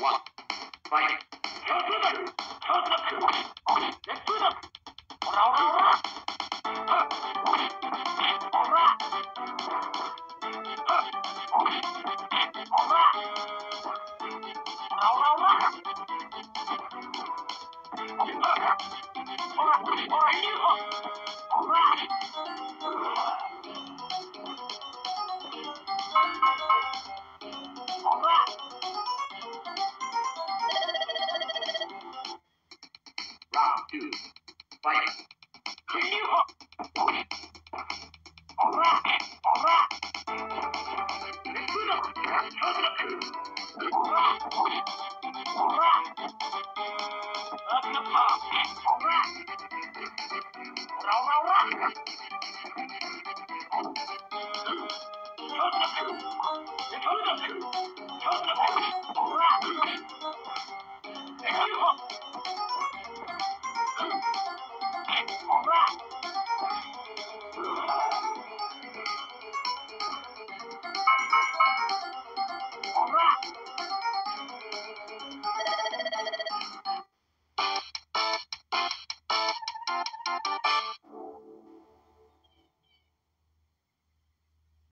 one. Fight. Alright! Choose. Fight. Can you the park. Turn up. Turn 好乱。